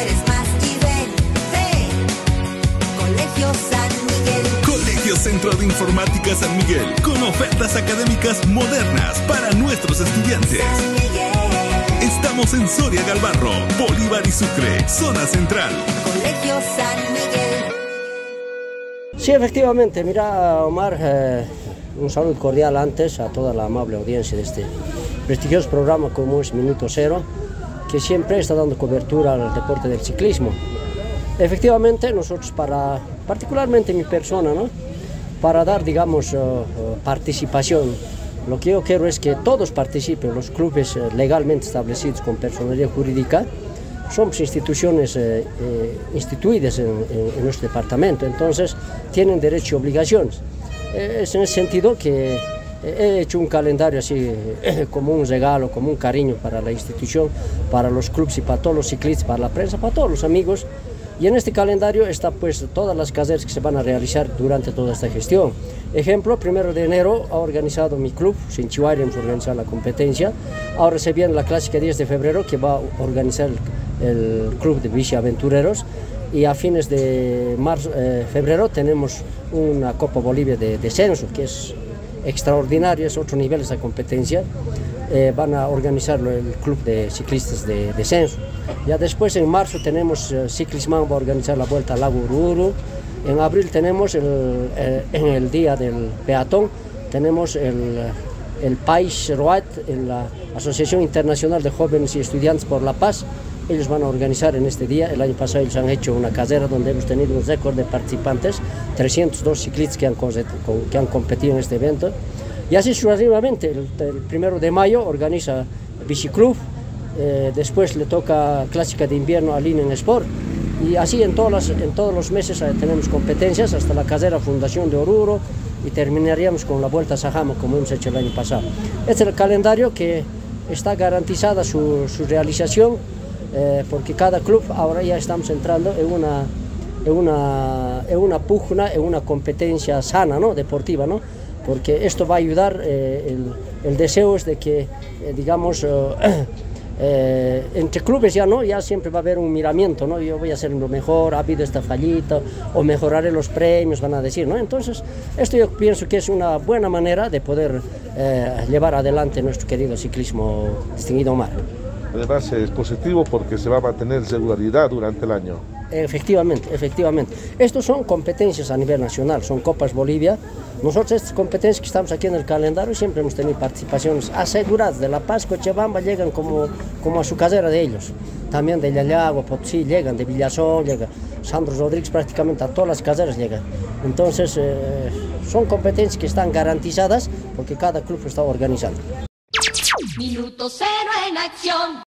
eres más y ven, ven. Colegio San Miguel. Colegio Centro de Informática San Miguel, con ofertas académicas modernas para nuestros estudiantes. San Miguel. Estamos en Soria Galvarro, Bolívar y Sucre, zona central. Colegio San Miguel. Sí, efectivamente, mira, Omar, eh, un saludo cordial antes a toda la amable audiencia de este prestigioso programa como es Minuto Cero, que siempre está dando cobertura al deporte del ciclismo. Efectivamente, nosotros para, particularmente mi persona, ¿no? para dar, digamos, eh, participación, lo que yo quiero es que todos participen, los clubes eh, legalmente establecidos con personalidad jurídica, somos instituciones eh, eh, instituidas en, en- en nuestro departamento, entonces tienen derecho y obligaciones. Es en ese sentido que he hecho un calendario así eh, como un regalo, como un cariño para la institución, para los clubes y para todos los ciclistas, para la prensa, para todos los amigos. Y en este calendario está pues todas las carreras que se van a realizar durante toda esta gestión. Ejemplo, primero de enero ha organizado mi club, Sinchihuayra hemos organizado la competencia. Ahora se viene la clásica 10 de febrero que va a organizar el, el club de bici aventureros y a fines de marzo, eh, febrero tenemos una Copa Bolivia de descenso que es extraordinaria, es otro nivel esa competencia. Eh, van a organizarlo el club de ciclistas de descenso. Ya después en marzo tenemos eh, Ciclisman va a organizar la vuelta al lago Ururu. En abril tenemos el, eh, en el día del peatón tenemos el, el País Roat la Asociación Internacional de Jóvenes y Estudiantes por la Paz. Ellos van a organizar en este día, el año pasado ellos han hecho una carrera donde hemos tenido un récord de participantes, 302 ciclistas que han, que han competido en este evento. Y así sucesivamente, el, el primero de mayo organiza Biciclub, eh, después le toca Clásica de Invierno a Linen Sport, y así en, todas las- en todos los meses eh, tenemos competencias, hasta la carrera Fundación de Oruro, y terminaríamos con la Vuelta a Sajama, como hemos hecho el año pasado. Este es el calendario que está garantizada su, realización, eh, porque cada club ahora ya estamos entrando en una, en una, en una pugna, en una competencia sana, ¿no? deportiva, ¿no? porque esto va a ayudar, eh, el, el deseo es de que, eh, digamos, eh, entre clubes ya no, ya siempre va a haber un miramiento, ¿no? Yo voy a hacer lo mejor, ha habido esta fallita, o mejoraré los premios, van a decir, ¿no? Entonces, esto yo pienso que es una buena manera de poder eh, llevar adelante nuestro querido ciclismo distinguido Omar. Además es positivo porque se va a mantener regularidad durante el año. Efectivamente, efectivamente. Estos son competencias a nivel nacional, son Copas Bolivia. Nosotros estas competencias que estamos aquí en el calendario siempre hemos tenido participaciones aseguradas. De La Paz, Cochabamba llegan como, como a su casera de ellos. También de Yayagua, Potosí llegan, de Villazón llegan. Sandro Rodríguez prácticamente a todas las caseras llegan. Entonces eh, son competencias que están garantizadas porque cada club está organizando. Minuto cero en acción.